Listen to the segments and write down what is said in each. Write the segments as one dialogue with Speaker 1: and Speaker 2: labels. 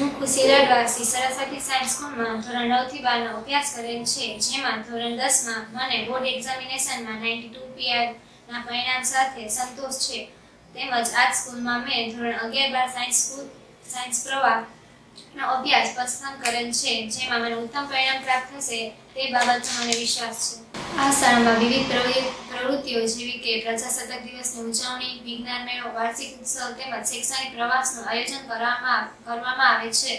Speaker 1: હું ખુશી રડવાસી સરસ્વતી સાયન્સ સ્કૂલમાં ધોરણ નવથી બારનો અભ્યાસ કરેલ છે, જેમાં ધોરણ દસમાં મને બોર્ડ એક્ઝામિનેશનમાં નાઇન્ટી ટુ પીઆર ના પરિણામ સાથે સંતોષ છે. તેમજ આ સ્કૂલમાં મેં ધોરણ અગિયાર બાર સાયન્સ સ્કૂલ, સાયન્સ પ્રવાહ નો અભ્યાસ પસંદ કરેલ છે, જેમાં મને ઉત્તમ પરિણામ પ્રાપ્ત થશે તે બાબતનો મને વિશ્વાસ છે. આ શાળામાં વિવિધ પ્રવૃ- પ્રવૃત્તિઓ જેવી કે પ્રજાસત્તાક દિવસની ઉજવણી, વિજ્ઞાન મેળો, વાર્ષિક ઉત્સવ તેમજ શૈક્ષણિક પ્રવાસનું આયોજન કરવામાં આવે છે.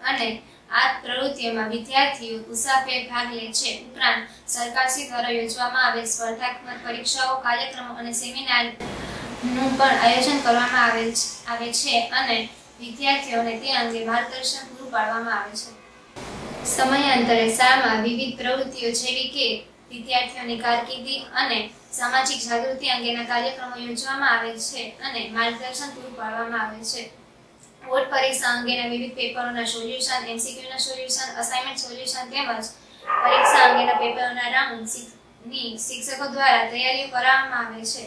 Speaker 1: અને આ પ્રવૃત્તિઓમાં વિદ્યાર્થીઓ ઉત્સાહભેર ભાગ લે છે. ઉપરાંત સરકારશ્રી દ્વારા યોજવામાં આવેલ સ્પર્ધાત્મક પરીક્ષાઓ, કાર્યક્રમો અને સેમિનારનું પણ આયોજન કરવામાં આવેલ આવે છે અને વિદ્યાર્થીઓને તે અંગે માર્ગદર્શન પૂરું પાડવામાં આવે છે. સમયાંતરે શાળામાં વિવિધ પ્રવૃત્તિઓ જેવી કે વિદ્યાર્થીઓની કારકિર્દી અને સામાજિક જાગૃતિ અંગેના કાર્યક્રમો યોજવામાં આવે છે અને માર્ગદર્શન પૂરું પાડવામાં આવે છે. બોર્ડ પરીક્ષા અંગેના વિવિધ પેપરોના સોલ્યુશન, એમસીક્યુના સોલ્યુશન અસાઇનમેન્ટ સોલ્યુશન તેમજ પરીક્ષા અંગેના પેપરોના રાઉન્ડની શિક્ષકો દ્વારા તૈયારીઓ કરાવવામાં આવે છે.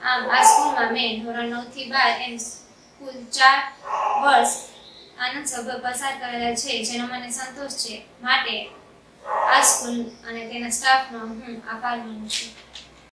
Speaker 1: આમ, આ સ્કૂલમાં મેં ધોરણ નવથી બાર એમ કુલ ચાર વર્ષ આનંદ સભ્ય પસાર કરેલા છે, જેનો મને સંતોષ છે. માટે આ સ્કૂલ અને તેના સ્ટાફનો હું આભાર માનું છું.